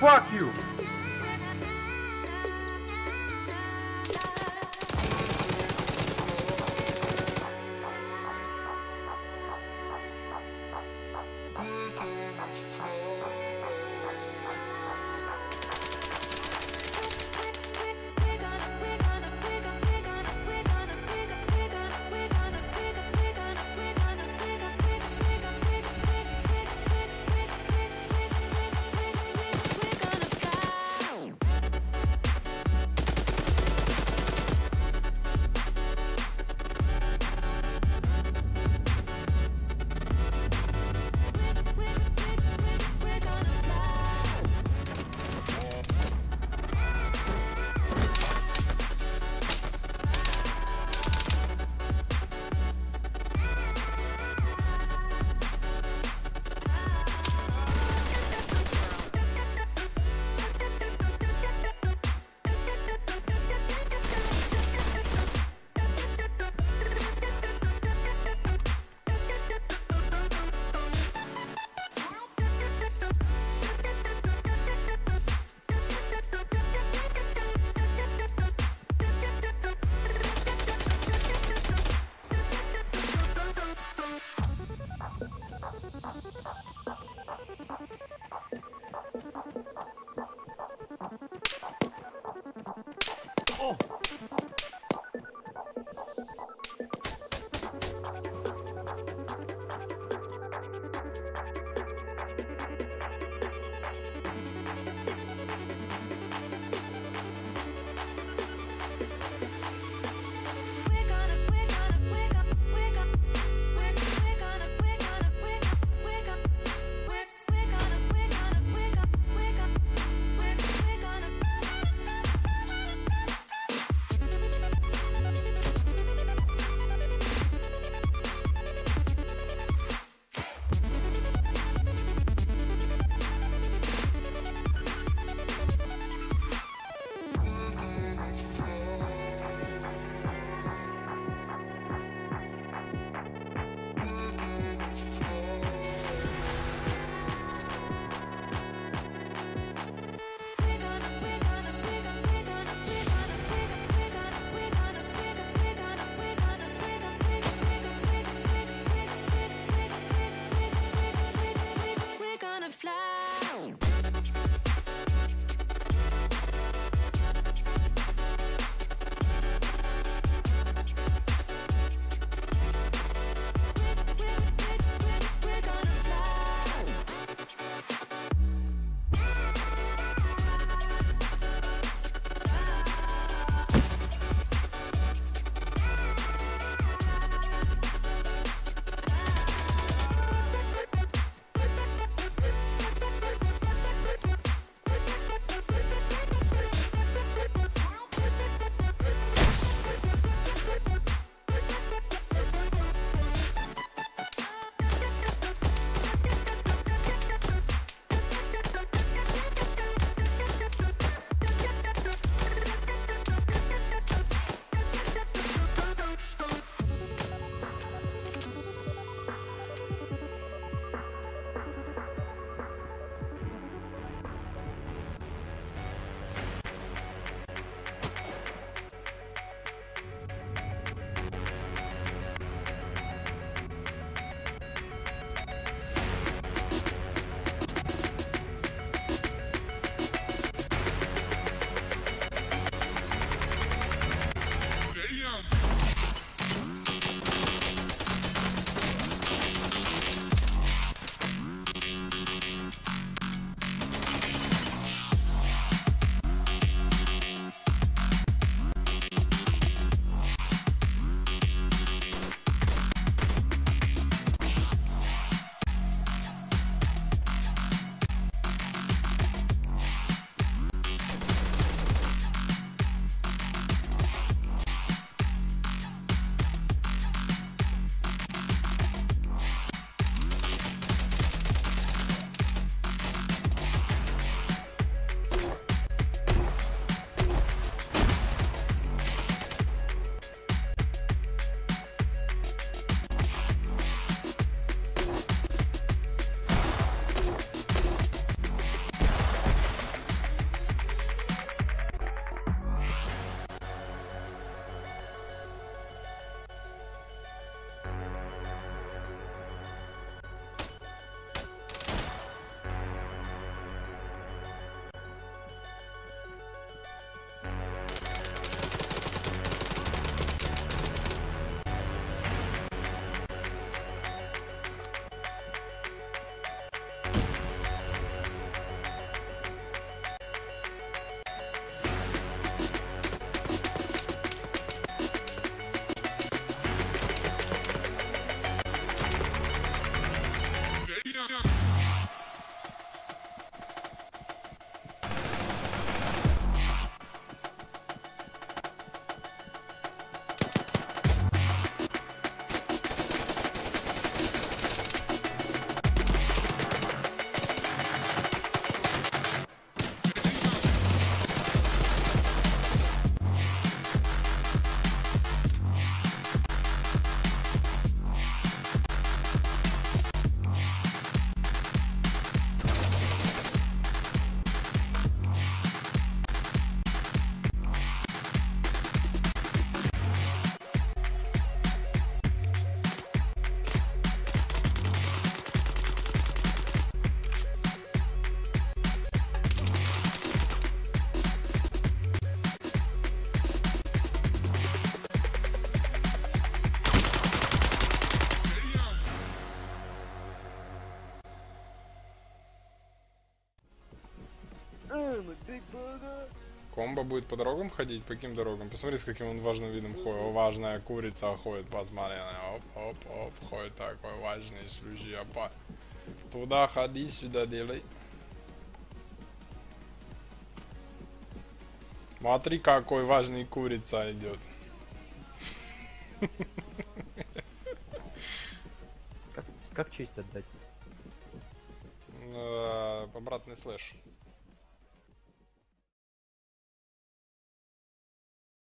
Fuck you! Oh. Комбо будет по дорогам ходить? По каким дорогам? Посмотри, с каким он важным видом ходит. О, важная курица ходит, посмотри. она, Оп, оп, оп, ходит такой важный, слушай, опа. Туда ходи, сюда делай. Смотри, какой важный курица идет. Как, как честь отдать? Э, Обратный слэш.